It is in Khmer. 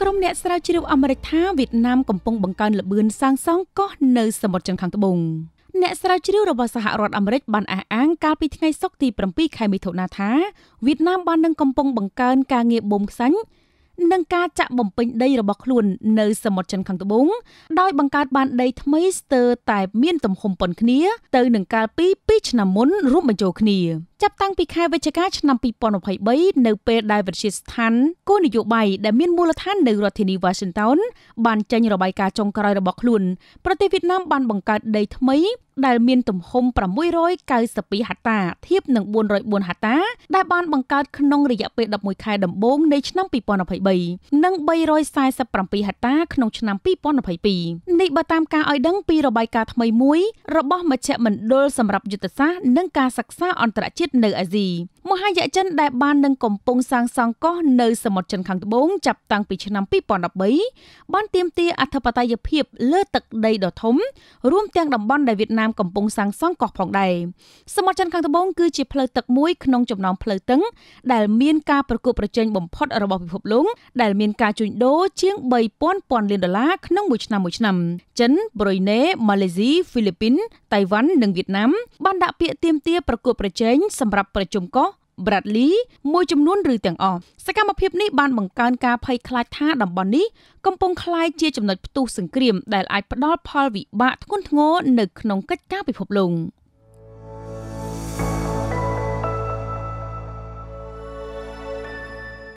ក្រុមអ្នកស្រាវជ្រាវអាមេរិកថាវៀតណាមកំពុងបង្កើនល្បឿនសាងសង់កោះនៅសមុទ្រចិនខាងត្បូងអ្នកស្រាវជ្រាវរបស់សហរដ្ឋអាមេរិកបានអះអាងកាលពីថ្ងៃសុក្រទី7ខែមិថុនាថាវៀតណាមបាននឹងកំពុងបង្កើនការងារបូមខ្សាញ់និងការចាក់បំពេញដីរបស់ខ្លួននៅសមុទ្រចិនខាងត្បូងដោយបង្កើតបានដីថ្មីស្ទើរតែមានទំហំប៉ុនគ្នា ទៅនឹងកាលពី2ឆ្នាំមុនរួមបញ្ចូលគ្នាចាប់តាំងពីខែវិច្ឆិកាឆ្នាំ2023នៅពេលដែលវិទ្យាស្ថានគោលនយោបាយដែលមានមូលដ្ឋាននៅរដ្ឋធានី Washington បានចេញរបាយការណ៍ចុងក្រោយរបស់ខ្លួនប្រទេសវៀតណាមបានបង្កើតដីថ្មីដែលមានទំហំ692ហត្តាធៀបនឹង404ហត្តាដែលបានបង្កើតក្នុងរយៈពេល11ខែដំបូងនៃឆ្នាំ2023និង347ហត្តាក្នុងឆ្នាំ2022នេះបើតាមការឲ្យដឹងពីរបាយការណ៍ថ្មីមួយរបស់មជ្ឈមណ្ឌលសម្រាប់យុទ្ធសាស្ត្រនិងការសិក្សាអន្តរជាតិនៅអាស៊ីមហាយៈចិនដែលបាននឹងកំពុងសាងសង់កោះនៅសមុទ្រចិនខាងត្បូងចាប់តាំងពីឆ្នាំ2013បានទាមទារអធិបតេយ្យភាពលើទឹកដីដ៏ធំរួមទាំងតំបន់ដែលវៀតណាមកំពុងសាងសង់កោះផងដែរសមុទ្រចិនខាងត្បូងគឺជាផ្លូវទឹកមួយក្នុងចំណោមផ្លូវទឹកដែលមានការប្រកួតប្រជែងបំផុតរបស់ពិភពលោកដែលមានការជួញដូរជាង3000ពាន់លានដុល្លារក្នុងមួយឆ្នាំមួយឆ្នាំចិនប្រុយណេម៉ាឡេស៊ីហ្វីលីពីនតៃវ៉ាន់និងវៀតណាមបានដាក់ពាក្យទាមទារប្រកួតប្រជែងសម្រាប់ប្រជុំកោះ Bradley មួយចំនួនឬទាំងអស់សកម្មភាពនេះបានបង្កើនការភ័យខ្លាចថាតំបន់នេះកំពុងក្លាយជាចំណុចផ្ទុះសង្គ្រាមដែលអាចផ្ដល់ផលវិបាកធ្ងន់ធ្ងរនៅក្នុងកិច្ចការពិភពលោក។